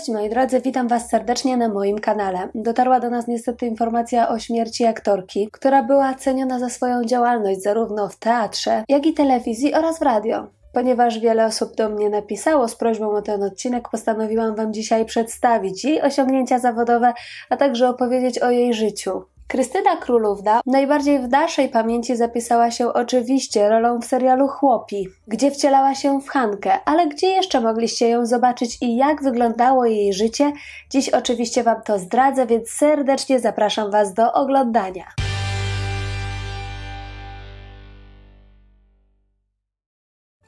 Cześć moi drodzy, witam Was serdecznie na moim kanale. Dotarła do nas niestety informacja o śmierci aktorki, która była ceniona za swoją działalność zarówno w teatrze, jak i telewizji oraz w radio. Ponieważ wiele osób do mnie napisało z prośbą o ten odcinek, postanowiłam Wam dzisiaj przedstawić jej osiągnięcia zawodowe, a także opowiedzieć o jej życiu. Krystyna Królówna najbardziej w naszej pamięci zapisała się oczywiście rolą w serialu Chłopi, gdzie wcielała się w Hankę, ale gdzie jeszcze mogliście ją zobaczyć i jak wyglądało jej życie? Dziś oczywiście Wam to zdradzę, więc serdecznie zapraszam Was do oglądania.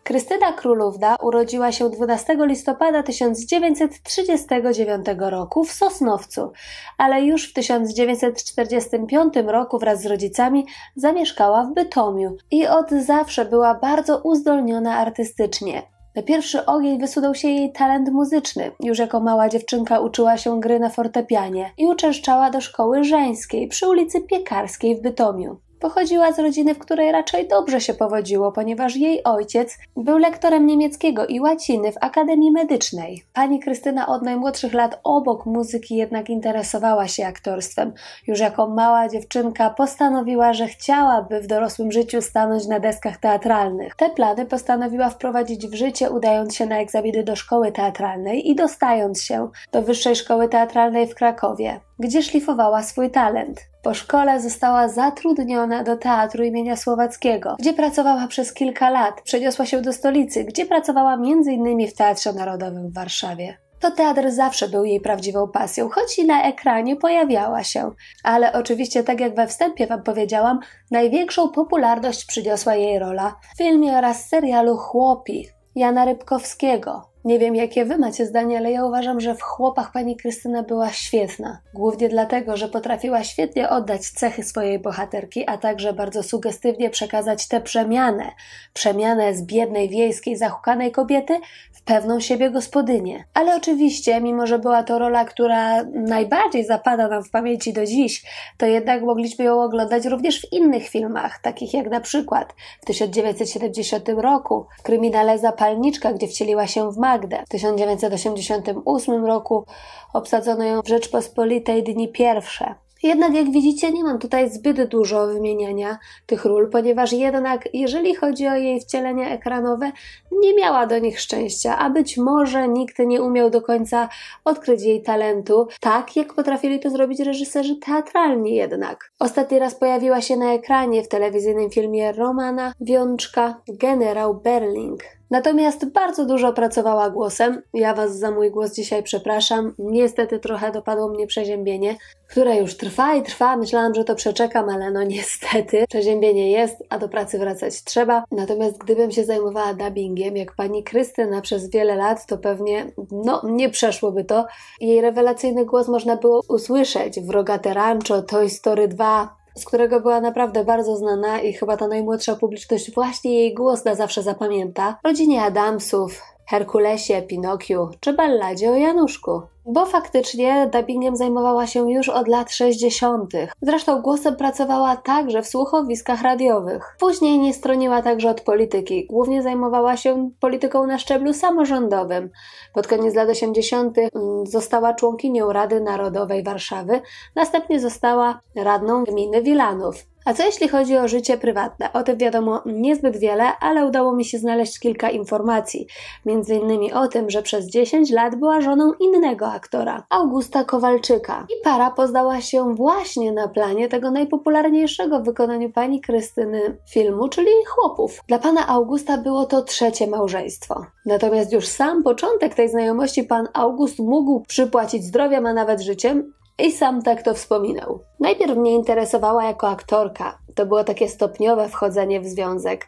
Krystyna Królówna urodziła się 12 listopada 1939 roku w Sosnowcu, ale już w 1945 roku wraz z rodzicami zamieszkała w Bytomiu i od zawsze była bardzo uzdolniona artystycznie. Na pierwszy ogień wysunął się jej talent muzyczny. Już jako mała dziewczynka uczyła się gry na fortepianie i uczęszczała do szkoły żeńskiej przy ulicy Piekarskiej w Bytomiu. Pochodziła z rodziny, w której raczej dobrze się powodziło, ponieważ jej ojciec był lektorem niemieckiego i łaciny w Akademii Medycznej. Pani Krystyna od najmłodszych lat obok muzyki jednak interesowała się aktorstwem. Już jako mała dziewczynka postanowiła, że chciałaby w dorosłym życiu stanąć na deskach teatralnych. Te plany postanowiła wprowadzić w życie, udając się na egzaminy do szkoły teatralnej i dostając się do Wyższej Szkoły Teatralnej w Krakowie, gdzie szlifowała swój talent. Po szkole została zatrudniona do teatru imienia Słowackiego, gdzie pracowała przez kilka lat. Przeniosła się do stolicy, gdzie pracowała m.in. w Teatrze Narodowym w Warszawie. To teatr zawsze był jej prawdziwą pasją, choć i na ekranie pojawiała się. Ale oczywiście, tak jak we wstępie Wam powiedziałam, największą popularność przyniosła jej rola w filmie oraz serialu Chłopi Jana Rybkowskiego, nie wiem, jakie wy macie zdanie, ale ja uważam, że w chłopach pani Krystyna była świetna. Głównie dlatego, że potrafiła świetnie oddać cechy swojej bohaterki, a także bardzo sugestywnie przekazać tę przemianę. Przemianę z biednej, wiejskiej, zahukanej kobiety w pewną siebie gospodynię. Ale oczywiście, mimo że była to rola, która najbardziej zapada nam w pamięci do dziś, to jednak mogliśmy ją oglądać również w innych filmach, takich jak na przykład w 1970 roku w kryminale Zapalniczka, gdzie wcieliła się w Magdę. W 1988 roku obsadzono ją w Rzeczpospolitej Dni Pierwsze. Jednak jak widzicie, nie mam tutaj zbyt dużo wymieniania tych ról, ponieważ jednak jeżeli chodzi o jej wcielenia ekranowe, nie miała do nich szczęścia, a być może nikt nie umiał do końca odkryć jej talentu, tak jak potrafili to zrobić reżyserzy teatralni jednak. Ostatni raz pojawiła się na ekranie w telewizyjnym filmie Romana Wiączka Generał Berling. Natomiast bardzo dużo pracowała głosem. Ja Was za mój głos dzisiaj przepraszam. Niestety trochę dopadło mnie przeziębienie, które już trwa i trwa. Myślałam, że to przeczekam, ale no niestety przeziębienie jest, a do pracy wracać trzeba. Natomiast gdybym się zajmowała dubbingiem, jak pani Krystyna przez wiele lat, to pewnie no nie przeszłoby to. Jej rewelacyjny głos można było usłyszeć w Rogate Rancho, Toy Story 2, z którego była naprawdę bardzo znana i chyba ta najmłodsza publiczność właśnie jej głos na zawsze zapamięta, rodzinie Adamsów, Herkulesie, Pinokiu czy balladzie o Januszku. Bo faktycznie dubbingiem zajmowała się już od lat 60. Zresztą głosem pracowała także w słuchowiskach radiowych. Później nie stroniła także od polityki. Głównie zajmowała się polityką na szczeblu samorządowym. Pod koniec lat 80. Mm, została członkinią Rady Narodowej Warszawy, następnie została radną gminy Wilanów. A co jeśli chodzi o życie prywatne? O tym wiadomo niezbyt wiele, ale udało mi się znaleźć kilka informacji. Między innymi o tym, że przez 10 lat była żoną innego aktora, Augusta Kowalczyka. I para poznała się właśnie na planie tego najpopularniejszego w wykonaniu pani Krystyny filmu, czyli Chłopów. Dla pana Augusta było to trzecie małżeństwo. Natomiast już sam początek tej znajomości pan August mógł przypłacić zdrowiem, a nawet życiem, i sam tak to wspominał. Najpierw mnie interesowała jako aktorka. To było takie stopniowe wchodzenie w związek.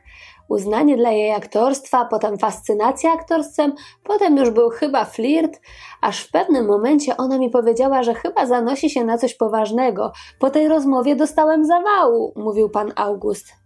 Uznanie dla jej aktorstwa, potem fascynacja aktorstwem, potem już był chyba flirt, aż w pewnym momencie ona mi powiedziała, że chyba zanosi się na coś poważnego. Po tej rozmowie dostałem zawału, mówił pan August.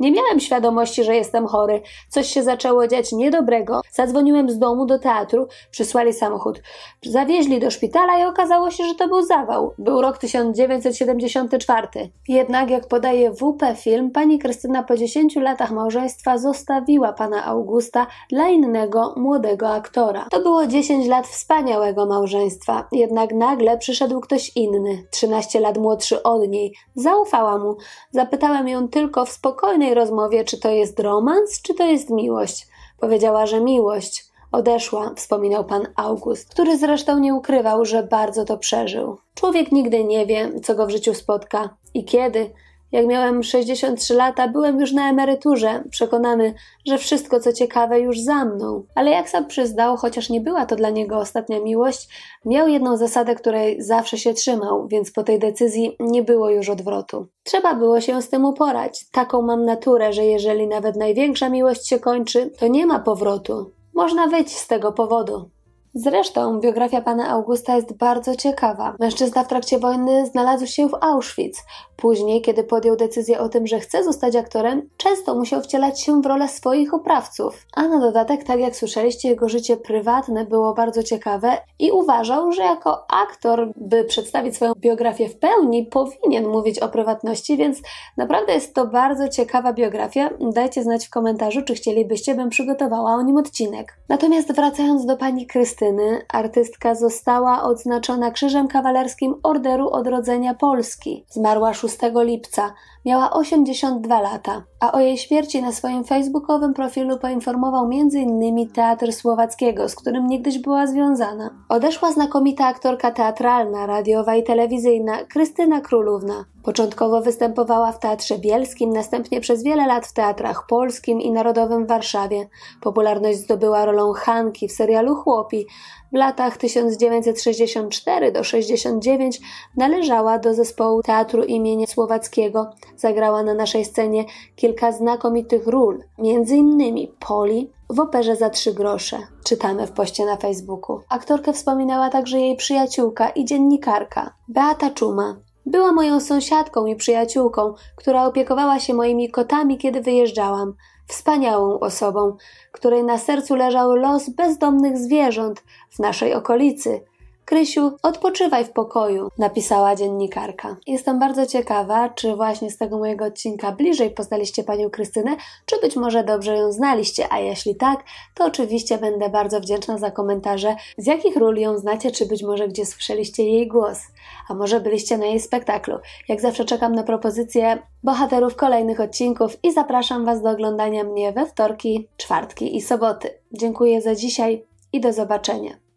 Nie miałem świadomości, że jestem chory. Coś się zaczęło dziać niedobrego. Zadzwoniłem z domu do teatru, przysłali samochód. Zawieźli do szpitala i okazało się, że to był zawał. Był rok 1974. Jednak, jak podaje WP Film, pani Krystyna po 10 latach małżeństwa zostawiła pana Augusta dla innego, młodego aktora. To było 10 lat wspaniałego małżeństwa. Jednak nagle przyszedł ktoś inny, 13 lat młodszy od niej. Zaufała mu. Zapytałem ją tylko w spokojnej rozmowie, czy to jest romans, czy to jest miłość. Powiedziała, że miłość. Odeszła, wspominał pan August, który zresztą nie ukrywał, że bardzo to przeżył. Człowiek nigdy nie wie, co go w życiu spotka i kiedy. Jak miałem 63 lata, byłem już na emeryturze, przekonany, że wszystko co ciekawe już za mną. Ale jak sam przyznał, chociaż nie była to dla niego ostatnia miłość, miał jedną zasadę, której zawsze się trzymał, więc po tej decyzji nie było już odwrotu. Trzeba było się z tym uporać. Taką mam naturę, że jeżeli nawet największa miłość się kończy, to nie ma powrotu. Można wyjść z tego powodu. Zresztą biografia pana Augusta jest bardzo ciekawa. Mężczyzna w trakcie wojny znalazł się w Auschwitz. Później, kiedy podjął decyzję o tym, że chce zostać aktorem, często musiał wcielać się w rolę swoich oprawców. A na dodatek, tak jak słyszeliście, jego życie prywatne było bardzo ciekawe i uważał, że jako aktor, by przedstawić swoją biografię w pełni, powinien mówić o prywatności, więc naprawdę jest to bardzo ciekawa biografia. Dajcie znać w komentarzu, czy chcielibyście, bym przygotowała o nim odcinek. Natomiast wracając do pani Krystyny, artystka została odznaczona Krzyżem Kawalerskim Orderu Odrodzenia Polski. Zmarła 6 lipca. Miała 82 lata, a o jej śmierci na swoim facebookowym profilu poinformował m.in. Teatr Słowackiego, z którym niegdyś była związana. Odeszła znakomita aktorka teatralna, radiowa i telewizyjna Krystyna Królówna. Początkowo występowała w Teatrze Bielskim, następnie przez wiele lat w Teatrach Polskim i Narodowym w Warszawie. Popularność zdobyła rolą Hanki w serialu Chłopi. W latach 1964 do 69 należała do zespołu Teatru imienia Słowackiego. Zagrała na naszej scenie kilka znakomitych ról, innymi Poli w operze za trzy grosze. Czytamy w poście na Facebooku. Aktorkę wspominała także jej przyjaciółka i dziennikarka Beata Czuma. Była moją sąsiadką i przyjaciółką, która opiekowała się moimi kotami, kiedy wyjeżdżałam. Wspaniałą osobą, której na sercu leżał los bezdomnych zwierząt w naszej okolicy, Krysiu, odpoczywaj w pokoju, napisała dziennikarka. Jestem bardzo ciekawa, czy właśnie z tego mojego odcinka bliżej poznaliście panią Krystynę, czy być może dobrze ją znaliście, a jeśli tak, to oczywiście będę bardzo wdzięczna za komentarze, z jakich ról ją znacie, czy być może gdzie słyszeliście jej głos, a może byliście na jej spektaklu. Jak zawsze czekam na propozycje bohaterów kolejnych odcinków i zapraszam Was do oglądania mnie we wtorki, czwartki i soboty. Dziękuję za dzisiaj i do zobaczenia.